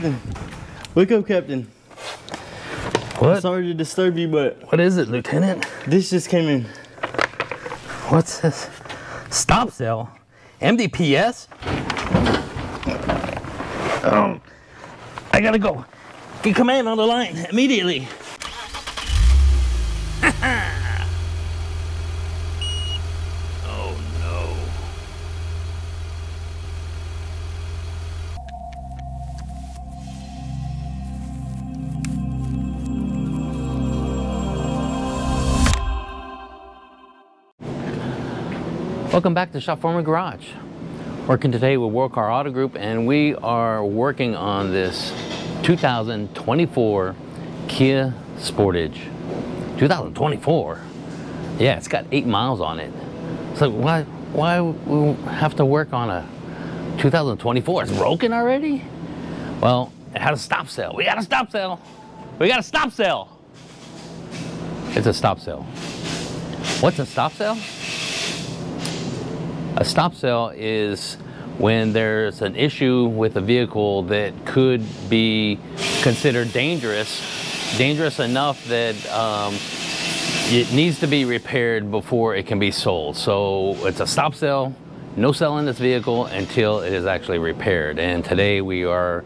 Captain. Wake up, Captain. What? Sorry to disturb you, but What is it, Lieutenant? this just came in. What's this? Stop sale? MDPS? Um, I gotta go. Get command on the line immediately. Welcome back to Shop Foreman Garage. Working today with World Car Auto Group and we are working on this 2024 Kia Sportage. 2024? Yeah, it's got eight miles on it. So why, why we have to work on a 2024? It's broken already? Well, it had a stop sale. We got a stop sale. We got a stop sale. It's a stop sale. What's a stop sale? A stop sale is when there's an issue with a vehicle that could be considered dangerous, dangerous enough that um, it needs to be repaired before it can be sold. So it's a stop sale, no selling this vehicle until it is actually repaired. And today we are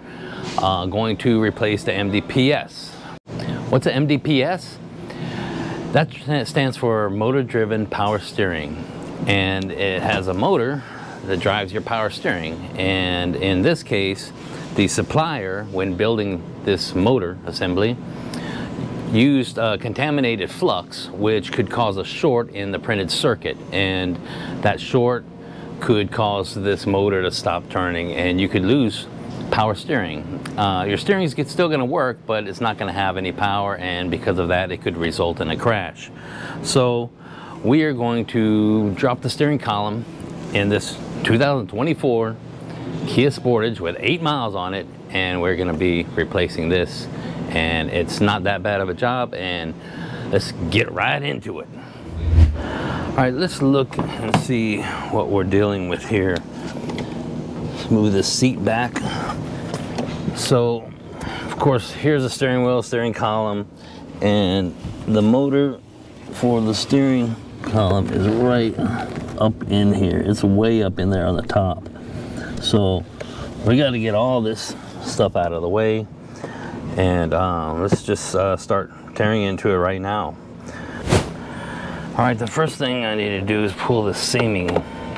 uh, going to replace the MDPS. What's an MDPS? That stands for motor driven power steering and it has a motor that drives your power steering and in this case the supplier when building this motor assembly used uh, contaminated flux which could cause a short in the printed circuit and that short could cause this motor to stop turning and you could lose power steering. Uh, your steering is still going to work but it's not going to have any power and because of that it could result in a crash. So we are going to drop the steering column in this 2024 Kia Sportage with eight miles on it and we're going to be replacing this and it's not that bad of a job and let's get right into it. All right, let's look and see what we're dealing with here. Let's move the seat back. So, of course, here's the steering wheel, steering column, and the motor for the steering column is right up in here. It's way up in there on the top. So we got to get all this stuff out of the way and um, let's just uh, start tearing into it right now. All right, the first thing I need to do is pull the seaming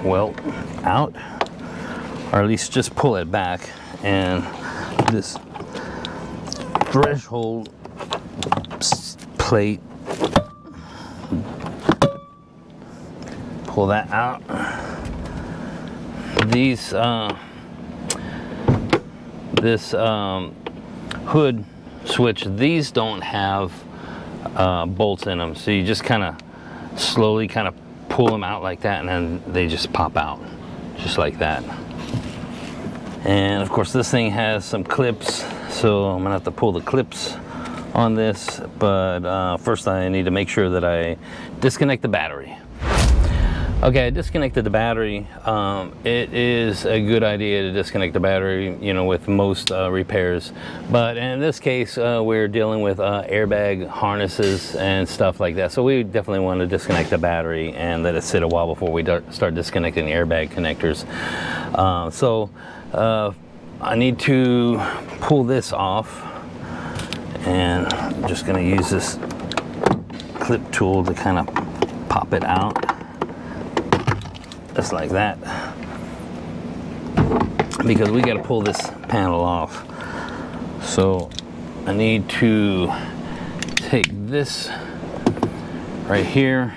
welt out or at least just pull it back and this threshold plate pull that out. These, uh, this um, hood switch, these don't have uh, bolts in them. So you just kind of slowly kind of pull them out like that and then they just pop out just like that. And of course this thing has some clips. So I'm gonna have to pull the clips on this. But uh, first I need to make sure that I disconnect the battery. Okay, I disconnected the battery. Um, it is a good idea to disconnect the battery, you know, with most uh, repairs. But in this case, uh, we're dealing with uh, airbag harnesses and stuff like that. So we definitely want to disconnect the battery and let it sit a while before we start disconnecting airbag connectors. Uh, so uh, I need to pull this off and I'm just going to use this clip tool to kind of pop it out just like that. Because we got to pull this panel off. So I need to take this right here.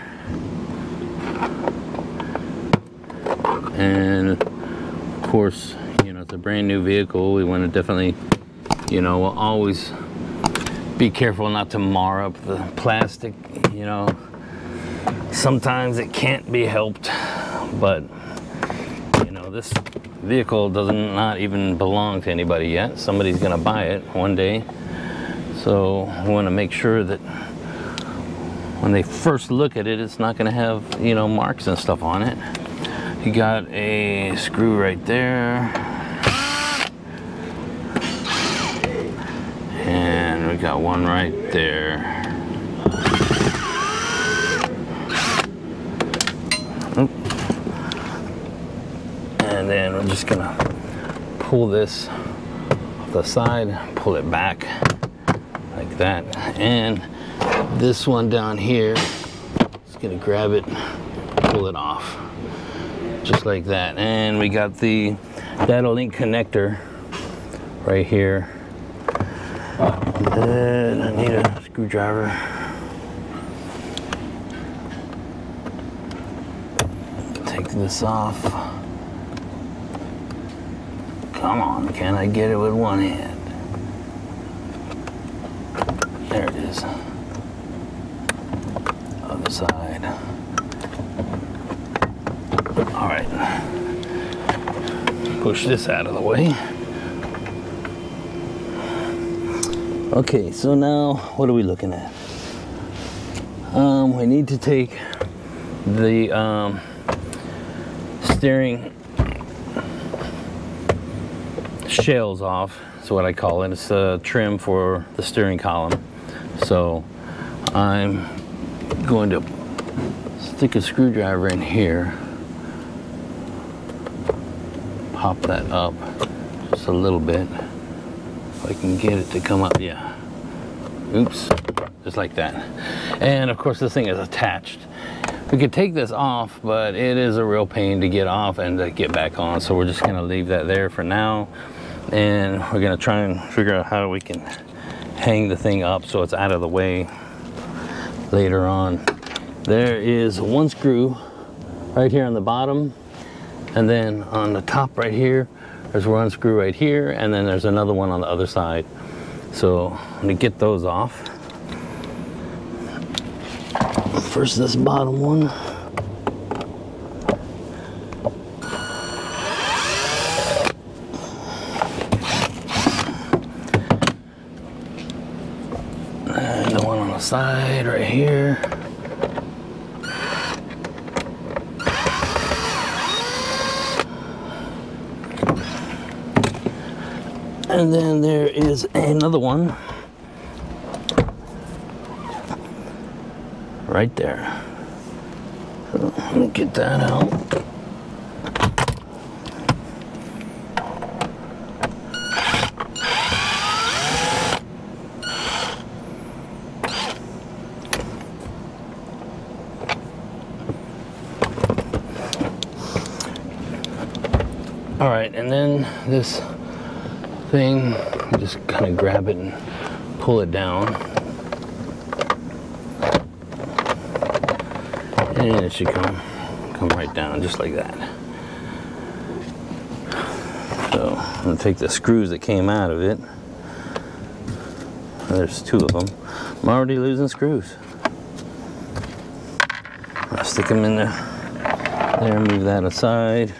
And of course you know it's a brand new vehicle. We want to definitely you know we'll always be careful not to mar up the plastic you know. Sometimes it can't be helped but you know this vehicle does not even belong to anybody yet. Somebody's gonna buy it one day. So we want to make sure that when they first look at it it's not to have you know marks and stuff on it. You got a screw right there. And we got one right there. Then just gonna pull this off the side, pull it back like that. And this one down here, just gonna grab it, pull it off, just like that. And we got the data link connector right here. And I need a screwdriver. Take this off. Come on, can I get it with one hand? There it is. Other side. All right. Push this out of the way. Okay, so now what are we looking at? Um, we need to take the um, steering shells off. That's what I call it. It's a trim for the steering column. So I'm going to stick a screwdriver in here, pop that up just a little bit. If I can get it to come up, yeah. Oops, just like that. And of course this thing is attached. We could take this off, but it is a real pain to get off and to get back on. So we're just gonna leave that there for now. And we're gonna try and figure out how we can hang the thing up so it's out of the way later on. There is one screw right here on the bottom. And then on the top right here, there's one screw right here. And then there's another one on the other side. So I'm gonna get those off. First this bottom one. And the one on the side right here. And then there is another one right there. So let me get that out. All right, and then this thing, just kind of grab it and pull it down. And it should come, come right down just like that. So I'm gonna take the screws that came out of it. There's two of them. I'm already losing screws. I'll stick them in there. There, move that aside.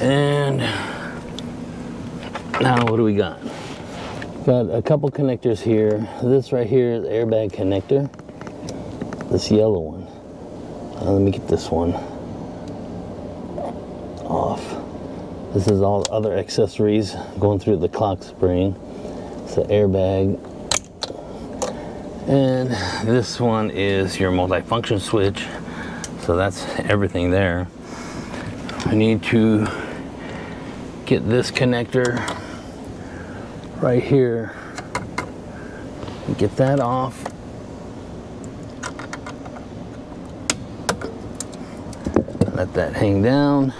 And now what do we got? Got a couple connectors here. This right here is airbag connector. This yellow one. Uh, let me get this one off. This is all other accessories going through the clock spring. It's the airbag. And this one is your multifunction switch. So that's everything there. I need to get this connector right here. Get that off. Let that hang down.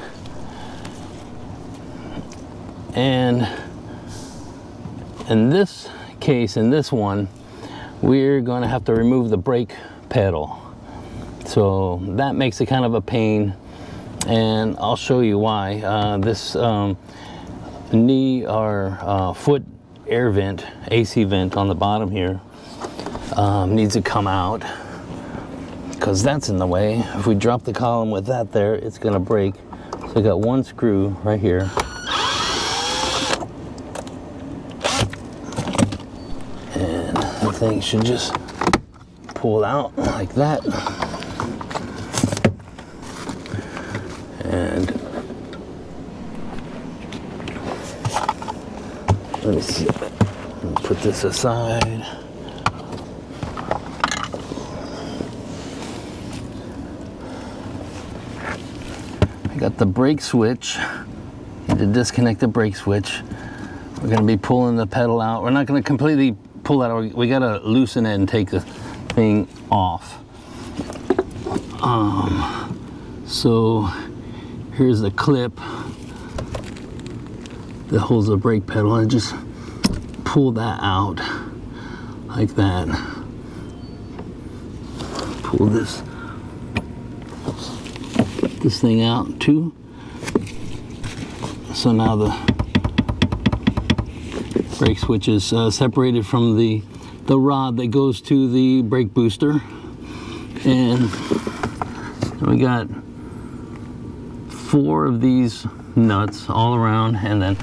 And in this case, in this one, we're going to have to remove the brake pedal. So that makes it kind of a pain and I'll show you why. Uh, this um, knee or uh, foot air vent, AC vent on the bottom here um, needs to come out because that's in the way. If we drop the column with that there, it's gonna break. So I got one screw right here. And the thing should just pull out like that. And let me see. Let me put this aside. I got the brake switch. Need to disconnect the brake switch. We're gonna be pulling the pedal out. We're not gonna completely pull that out. We gotta loosen it and take the thing off. Um, so here's the clip that holds the brake pedal. I just pull that out like that. Pull this this thing out too. So now the brake switch is uh, separated from the the rod that goes to the brake booster, and we got four of these nuts all around, and then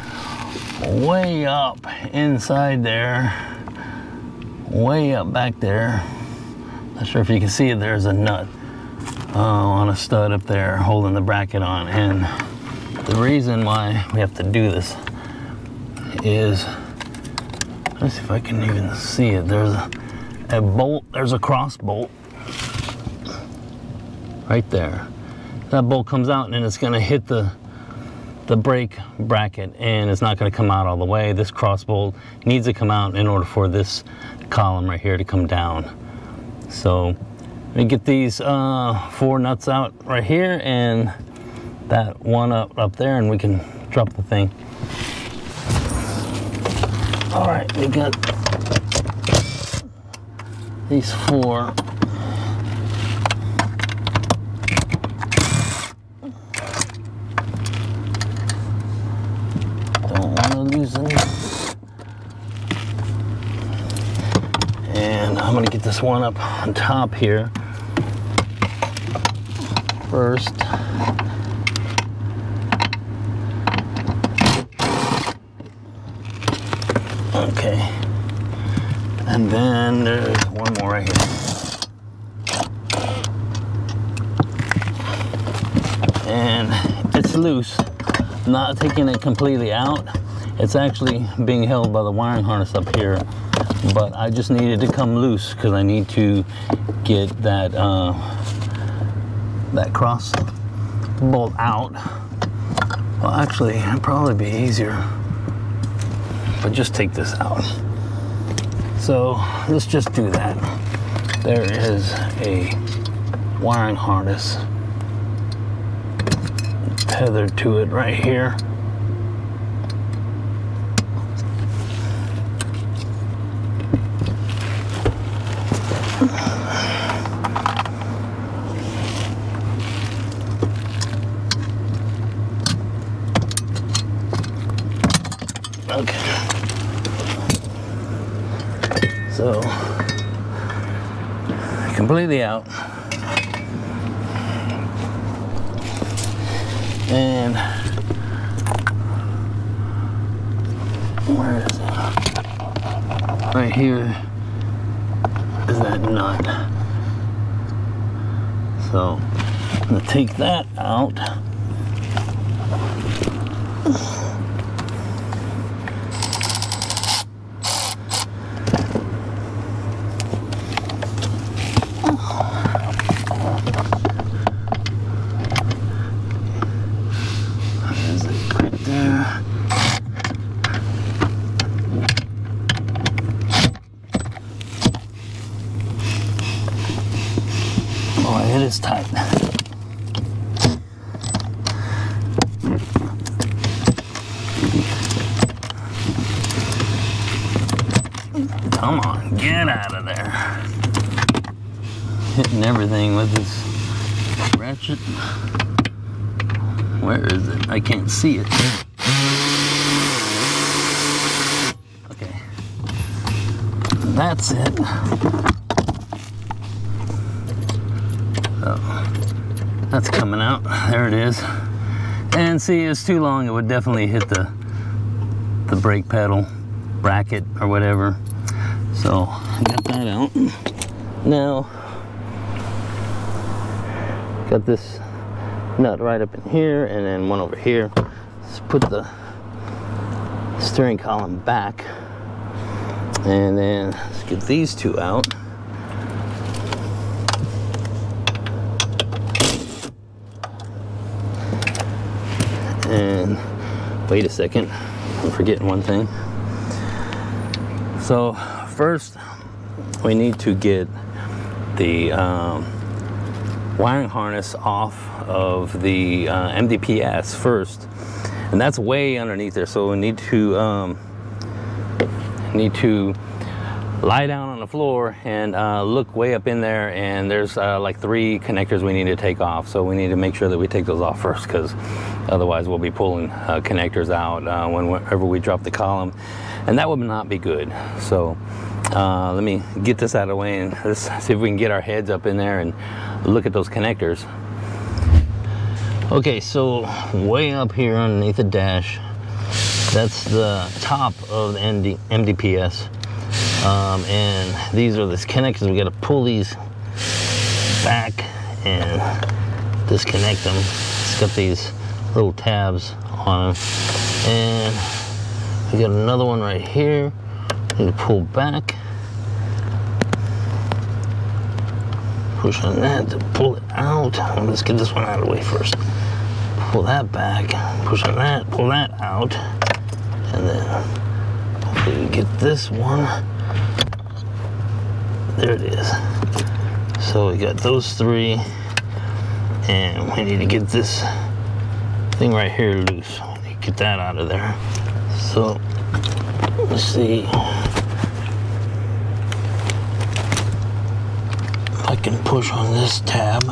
way up inside there, way up back there. Not sure if you can see it. There's a nut uh, on a stud up there holding the bracket on. And the reason why we have to do this is, let's see if I can even see it. There's a, a bolt, there's a cross bolt right there. That bolt comes out and it's gonna hit the the brake bracket and it's not going to come out all the way. This cross bolt needs to come out in order for this column right here to come down. So me get these uh, four nuts out right here and that one up up there and we can drop the thing. All right, we got these four. Don't want to loosen. And I'm gonna get this one up on top here first. Okay. And then there's one more right here. And it's loose. Not taking it completely out. It's actually being held by the wiring harness up here. But I just needed to come loose because I need to get that uh, that cross bolt out. Well, actually, it'd probably be easier, but just take this out. So let's just do that. There is a wiring harness tethered to it right here. Okay. So, completely out. And where is it? Right here is that nut. So, I'm gonna take that out. Is it right there? Oh, it is tight. Come on, get out of there. Hitting everything with this ratchet. Where is it? I can't see it. Okay. That's it. So, that's coming out. There it is. And see, it's too long. It would definitely hit the the brake pedal bracket or whatever. So, I got that out. Now, got this nut right up in here and then one over here. Let's put the steering column back. And then let's get these two out. And wait a second, I'm forgetting one thing. So first, we need to get the um, wiring harness off of the uh, MDPS first, and that's way underneath there. So we need to um, need to lie down on the floor and uh, look way up in there and there's uh, like three connectors we need to take off so we need to make sure that we take those off first because otherwise we'll be pulling uh, connectors out uh, whenever we drop the column and that would not be good. So uh, let me get this out of the way and let's see if we can get our heads up in there and look at those connectors. Okay so way up here underneath the dash that's the top of the MD, MDPS um, and these are the connectors. We got to pull these back and disconnect them. It's got these little tabs on them and we got another one right here. Need to pull back. Push on that to pull it out. Let's get this one out of the way first. Pull that back. Push on that pull that out. And then hopefully we get this one. There it is. So we got those three, and we need to get this thing right here loose. Get that out of there. So let's see if I can push on this tab.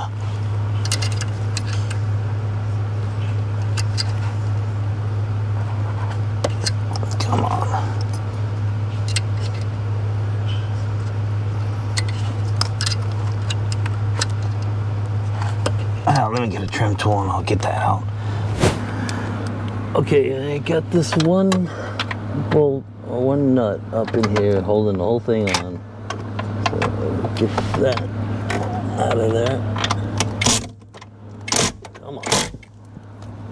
Come on. Ah, let me get a trim tool and I'll get that out. Okay, I got this one bolt or one nut up in here holding the whole thing on. So get that out of there. Come on.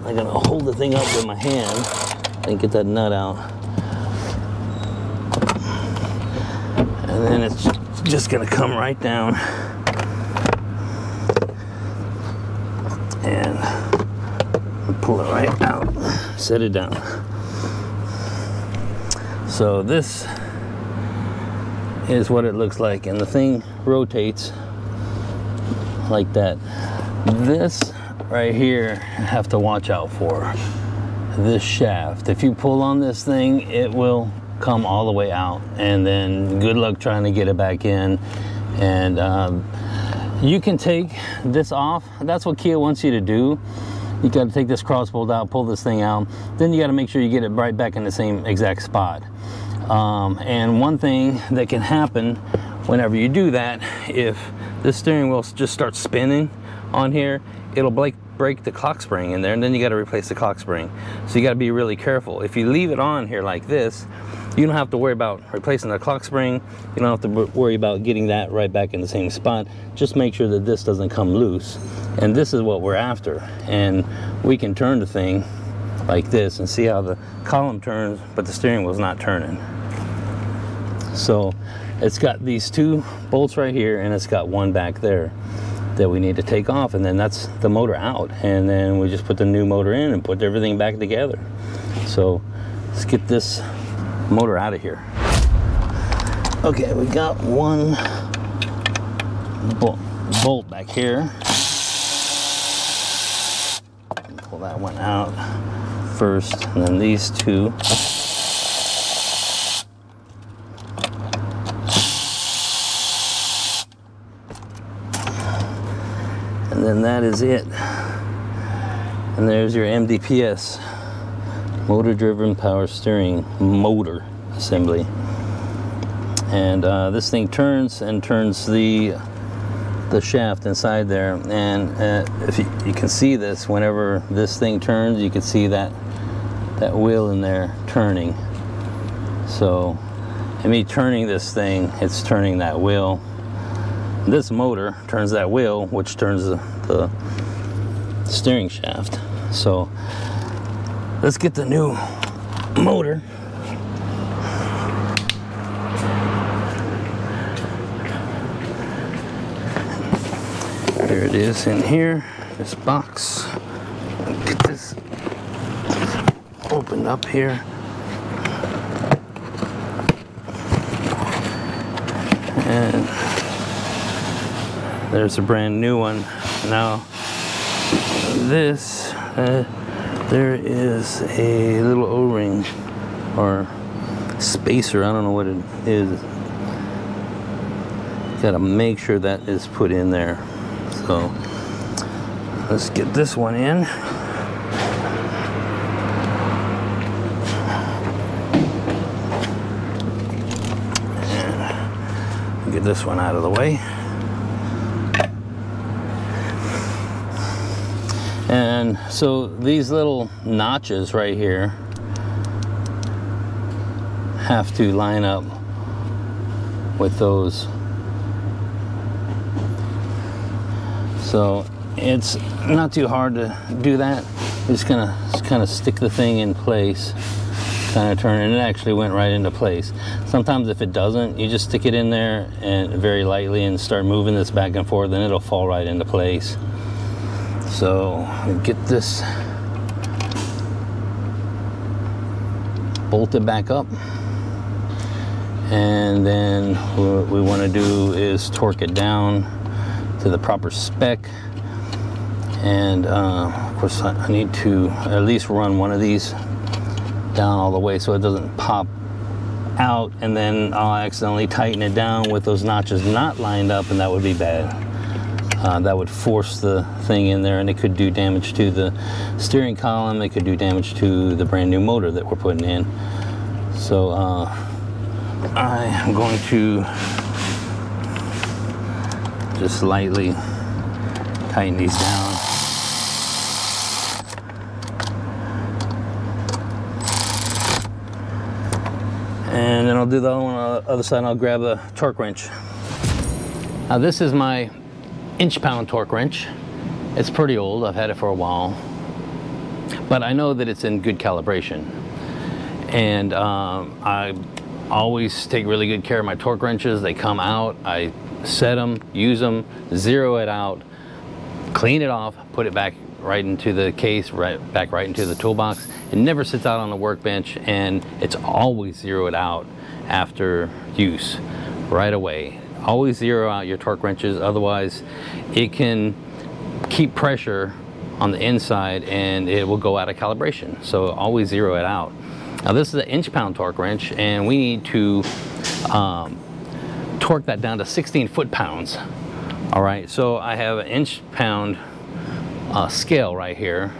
I'm gonna hold the thing up with my hand and get that nut out. And then it's just gonna come right down. and pull it right out set it down. So this is what it looks like and the thing rotates like that. This right here I have to watch out for. This shaft. If you pull on this thing it will come all the way out and then good luck trying to get it back in. And um, you can take this off. That's what Kia wants you to do. You got to take this cross bolt out, pull this thing out. Then you got to make sure you get it right back in the same exact spot. Um, and one thing that can happen whenever you do that, if the steering wheel just starts spinning on here, it'll break, break the clock spring in there and then you got to replace the clock spring. So you got to be really careful. If you leave it on here like this, you don't have to worry about replacing the clock spring. You don't have to worry about getting that right back in the same spot. Just make sure that this doesn't come loose. And this is what we're after. And we can turn the thing like this and see how the column turns, but the steering wheel's not turning. So it's got these two bolts right here and it's got one back there that we need to take off and then that's the motor out and then we just put the new motor in and put everything back together so let's get this motor out of here. Okay we got one bolt, bolt back here. Pull that one out first and then these two. And then that is it. And there's your MDPS motor driven power steering motor assembly. And uh, this thing turns and turns the the shaft inside there. And uh, if you, you, can see this whenever this thing turns you can see that that wheel in there turning. So me turning this thing it's turning that wheel. This motor turns that wheel which turns the, the steering shaft. So let's get the new motor. Here it is in here, this box. Get this opened up here. And there's a brand new one. Now, this, uh, there is a little O-ring or spacer, I don't know what it is. Gotta make sure that is put in there. So, let's get this one in. Get this one out of the way. And so these little notches right here have to line up with those. So it's not too hard to do that. Just gonna just kind of stick the thing in place, kind of turn, and it actually went right into place. Sometimes if it doesn't, you just stick it in there and very lightly and start moving this back and forth, then it'll fall right into place. So get this bolted back up. And then what we want to do is torque it down to the proper spec. And uh, of course I need to at least run one of these down all the way so it doesn't pop out and then I'll accidentally tighten it down with those notches not lined up and that would be bad. Uh, that would force the thing in there and it could do damage to the steering column. It could do damage to the brand new motor that we're putting in. So uh, I am going to just lightly tighten these down. And then I'll do the other one on the other side. And I'll grab a torque wrench. Now this is my inch pound torque wrench. It's pretty old, I've had it for a while. But I know that it's in good calibration. And um, I always take really good care of my torque wrenches. They come out, I set them, use them, zero it out, clean it off, put it back right into the case, right back right into the toolbox. It never sits out on the workbench and it's always zeroed out after use right away. Always zero out your torque wrenches, otherwise it can keep pressure on the inside and it will go out of calibration. So always zero it out. Now this is an inch pound torque wrench and we need to um, torque that down to 16 foot pounds. All right, so I have an inch pound uh, scale right here.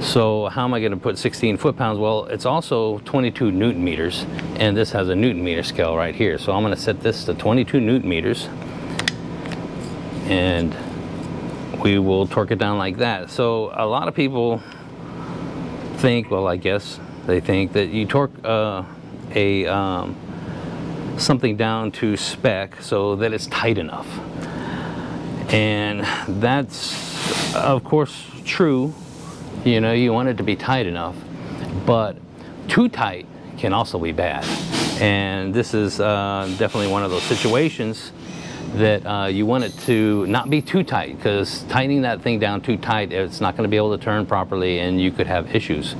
So how am I going to put 16 foot pounds? Well, it's also 22 newton meters, and this has a newton meter scale right here. So I'm going to set this to 22 newton meters, and we will torque it down like that. So a lot of people think, well, I guess they think that you torque uh, a um, something down to spec so that it's tight enough. And that's, of course, true. You know, you want it to be tight enough, but too tight can also be bad. And this is uh, definitely one of those situations that uh, you want it to not be too tight because tightening that thing down too tight, it's not going to be able to turn properly and you could have issues.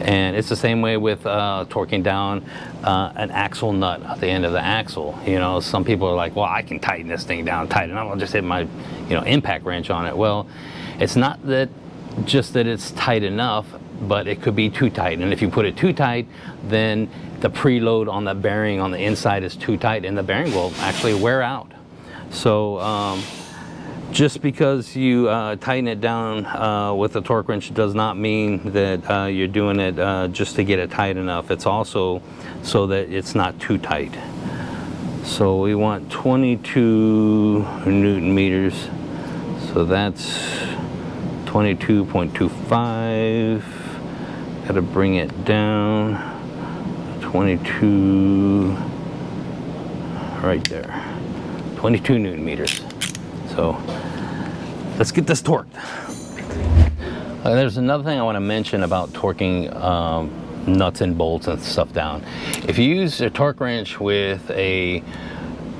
And it's the same way with uh, torquing down uh, an axle nut at the end of the axle. You know, some people are like, well, I can tighten this thing down tight and I'll just hit my, you know, impact wrench on it. Well, it's not that just that it's tight enough, but it could be too tight. And if you put it too tight, then the preload on the bearing on the inside is too tight and the bearing will actually wear out. So um, just because you uh, tighten it down uh, with a torque wrench does not mean that uh, you're doing it uh, just to get it tight enough. It's also so that it's not too tight. So we want 22 newton meters. So that's 22.25. Got to bring it down. 22 right there. 22 newton meters. So let's get this torqued. Uh, there's another thing I want to mention about torquing um, nuts and bolts and stuff down. If you use a torque wrench with a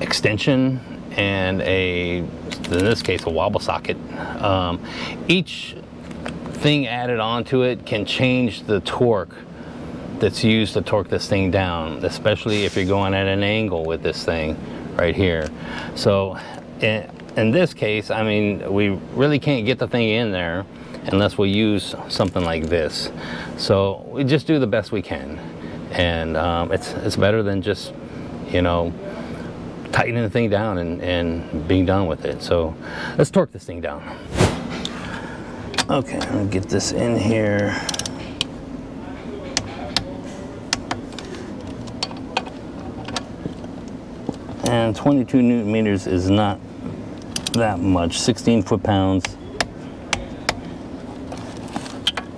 extension and a, in this case, a wobble socket. Um, each thing added onto it can change the torque that's used to torque this thing down, especially if you're going at an angle with this thing right here. So in, in this case, I mean, we really can't get the thing in there unless we use something like this. So we just do the best we can. And um, it's, it's better than just, you know, tightening the thing down and, and being done with it. So let's torque this thing down. Okay, I'm gonna get this in here. And 22 newton meters is not that much, 16 foot pounds.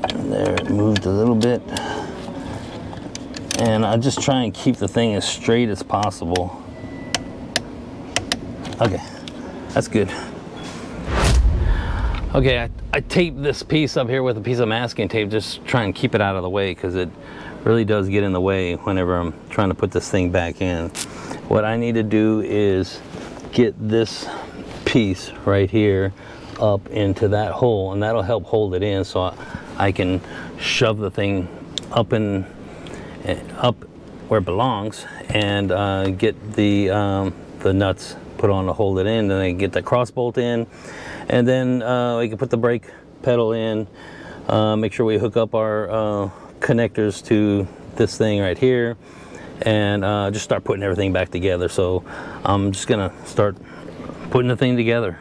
And there, it moved a little bit. And I just try and keep the thing as straight as possible. Okay, that's good. Okay, I, I taped this piece up here with a piece of masking tape, just try and keep it out of the way because it really does get in the way whenever I'm trying to put this thing back in. What I need to do is get this piece right here up into that hole and that'll help hold it in so I can shove the thing up in up where it belongs and uh, get the um, the nuts put on to hold it in then get the cross bolt in and then uh, we can put the brake pedal in uh, make sure we hook up our uh, connectors to this thing right here and uh, just start putting everything back together. So I'm just gonna start putting the thing together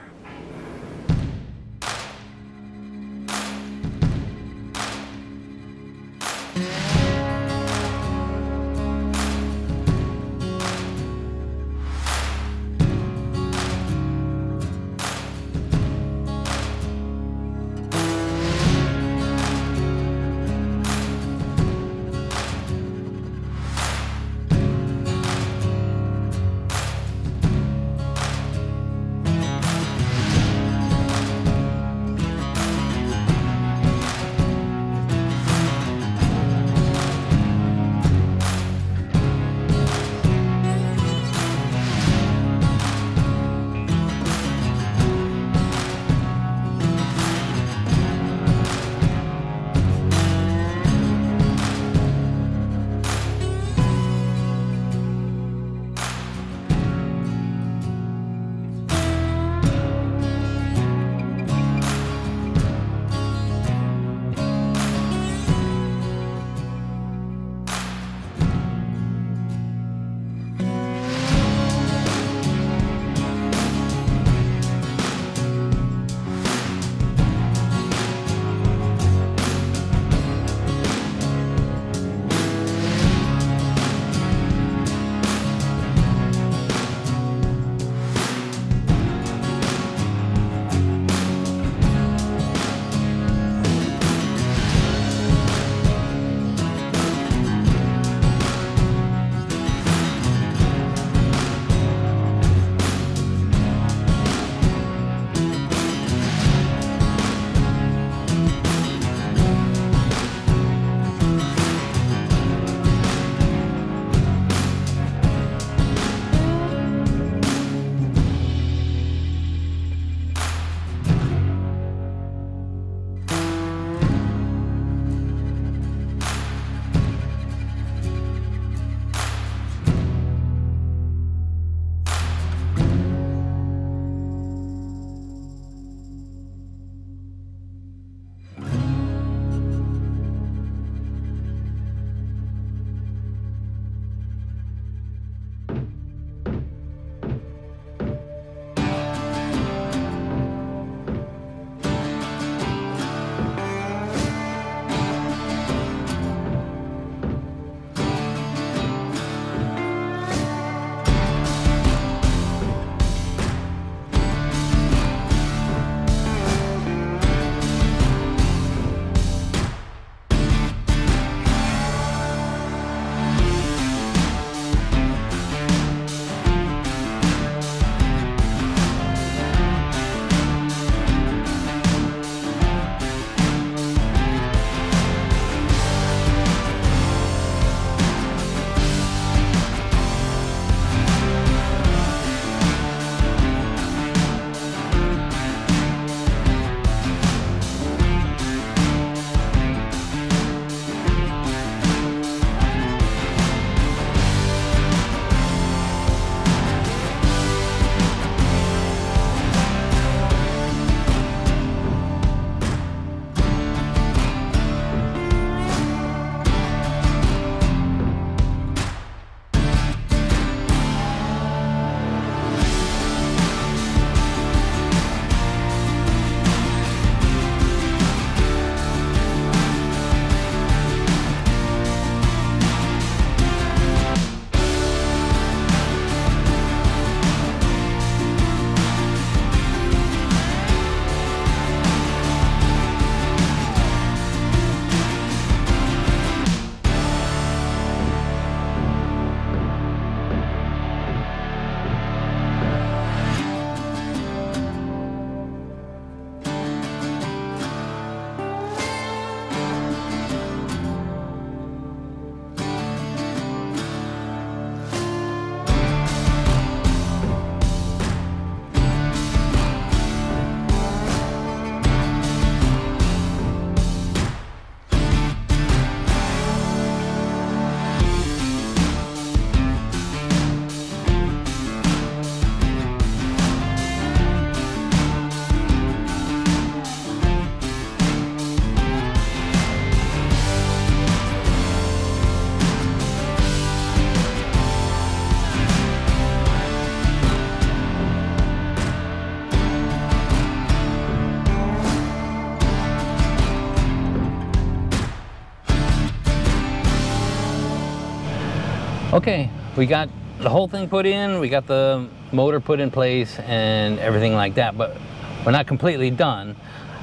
Okay, we got the whole thing put in, we got the motor put in place and everything like that, but we're not completely done.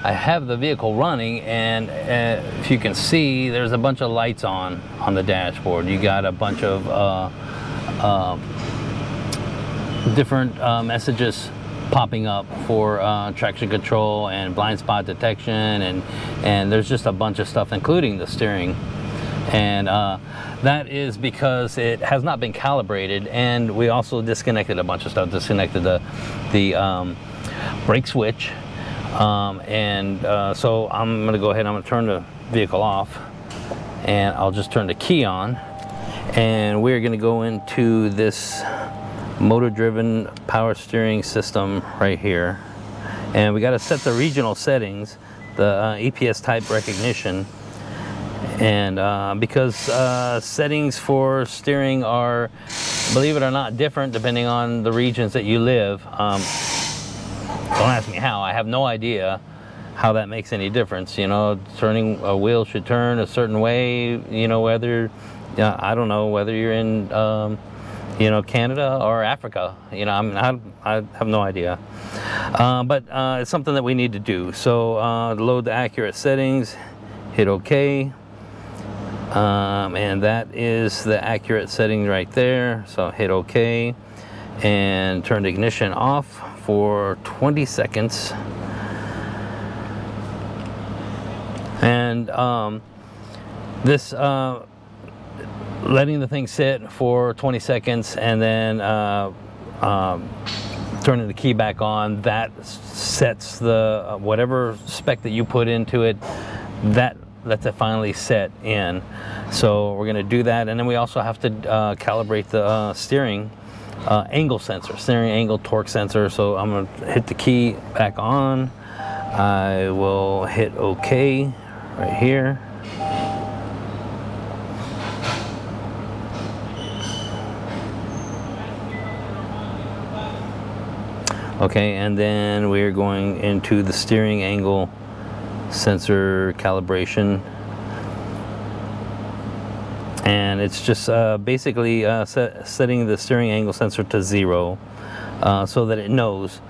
I have the vehicle running and uh, if you can see, there's a bunch of lights on on the dashboard. You got a bunch of uh, uh, different uh, messages popping up for uh, traction control and blind spot detection and and there's just a bunch of stuff including the steering and uh, that is because it has not been calibrated and we also disconnected a bunch of stuff disconnected the the um, brake switch. Um, and uh, so I'm gonna go ahead I'm gonna turn the vehicle off and I'll just turn the key on. And we're gonna go into this motor driven power steering system right here. And we got to set the regional settings the uh, EPS type recognition and uh, because uh, settings for steering are believe it or not different depending on the regions that you live. Um, don't ask me how. I have no idea how that makes any difference. You know turning a wheel should turn a certain way you know whether I don't know whether you're in um, you know Canada or Africa. You know I mean I, I have no idea. Uh, but uh, it's something that we need to do. So uh, load the accurate settings hit OK um, and that is the accurate setting right there. So hit OK and turn the ignition off for 20 seconds. And um, this uh, letting the thing sit for 20 seconds and then uh, um, turning the key back on that sets the uh, whatever spec that you put into it that lets it finally set in. So we're gonna do that. And then we also have to uh, calibrate the uh, steering uh, angle sensor, steering angle torque sensor. So I'm gonna hit the key back on. I will hit okay right here. Okay, and then we're going into the steering angle sensor calibration. And it's just uh, basically uh, set, setting the steering angle sensor to zero uh, so that it knows.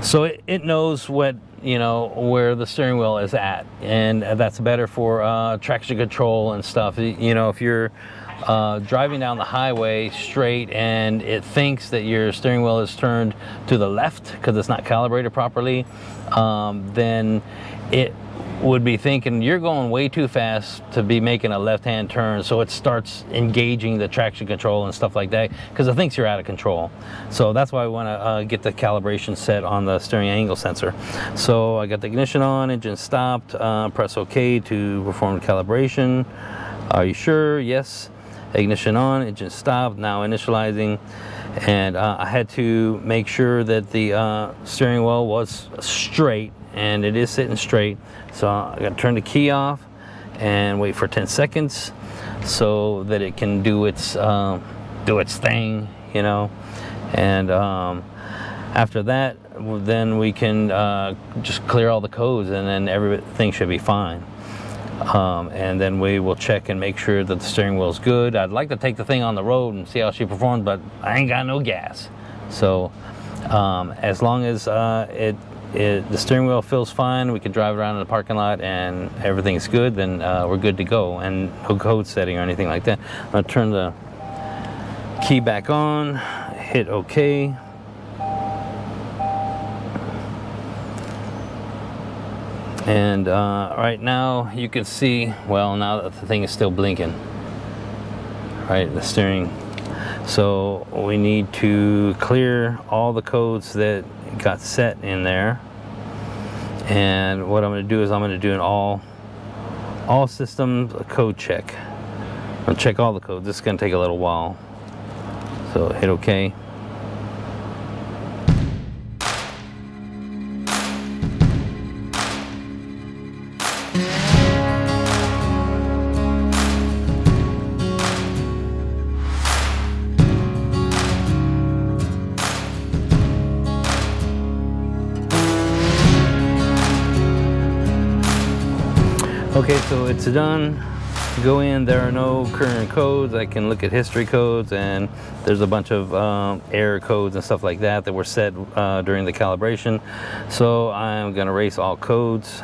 So it, it, knows what you know where the steering wheel is at. And that's better for uh, traction control and stuff. You know if you're uh, driving down the highway straight and it thinks that your steering wheel is turned to the left because it's not calibrated properly um, then it would be thinking you're going way too fast to be making a left-hand turn so it starts engaging the traction control and stuff like that because it thinks you're out of control. So that's why I want to uh, get the calibration set on the steering angle sensor. So I got the ignition on engine stopped uh, press OK to perform calibration. Are you sure? Yes. Ignition on engine stopped now initializing. And uh, I had to make sure that the uh, steering wheel was straight and it is sitting straight. So I gotta turn the key off and wait for 10 seconds so that it can do its um, do its thing, you know. And um, after that, then we can uh, just clear all the codes and then everything should be fine. Um, and then we will check and make sure that the steering wheel is good. I'd like to take the thing on the road and see how she performs, but I ain't got no gas. So um, as long as uh, it it, the steering wheel feels fine, we can drive around in the parking lot and everything's good, then uh, we're good to go. And no code setting or anything like that. I'm gonna turn the key back on, hit OK. And uh, right now you can see, well, now that the thing is still blinking, right, the steering. So we need to clear all the codes that got set in there. And what I'm going to do is I'm going to do an all all systems code check. I'll check all the codes. This is going to take a little while. So hit OK Okay, it's done. go in, there are no current codes. I can look at history codes and there's a bunch of um, error codes and stuff like that that were set uh, during the calibration. So I'm gonna erase all codes.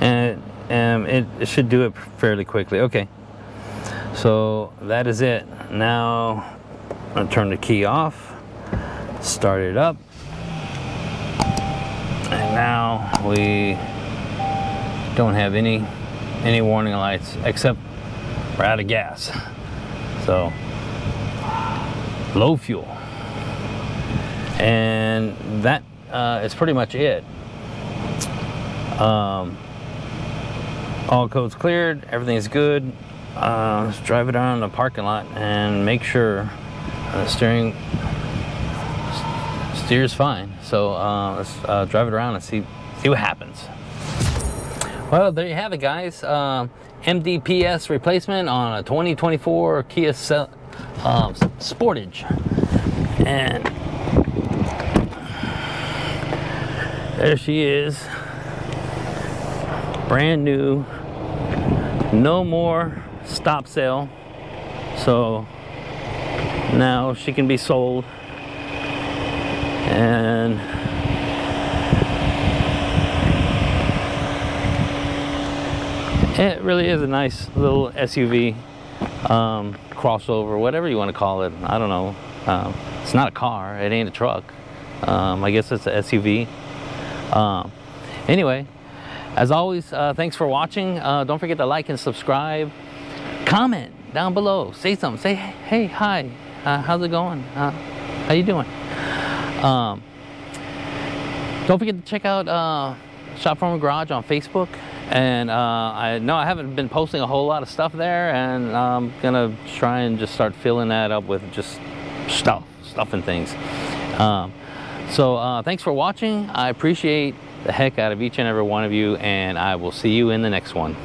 And um, it, it should do it fairly quickly. Okay, so that is it. Now I'm gonna turn the key off, start it up, and now we don't have any any warning lights except we're out of gas. So low fuel, and that uh, is pretty much it. Um, all codes cleared, everything's good. Uh, let's drive it around the parking lot and make sure the steering steers fine. So uh, let's uh, drive it around and see see what happens. Well, there you have it, guys. Uh, MDPS replacement on a 2024 Kia um, Sportage, and there she is, brand new. No more stop sale. So now. She can be sold. And it really is a nice little SUV um, crossover whatever you want to call it. I don't know. Um, it's not a car. It ain't a truck. Um, I guess it's an SUV um, anyway as always uh, thanks for watching. Uh, don't forget to like and subscribe. Comment down below. Say something. Say hey hi uh, how's it going uh, how you doing um, don't forget to check out uh, Shop Foreman Garage on Facebook. And uh, I know I haven't been posting a whole lot of stuff there, and I'm gonna try and just start filling that up with just stuff, stuff and things. Um, so uh, thanks for watching. I appreciate the heck out of each and every one of you, and I will see you in the next one.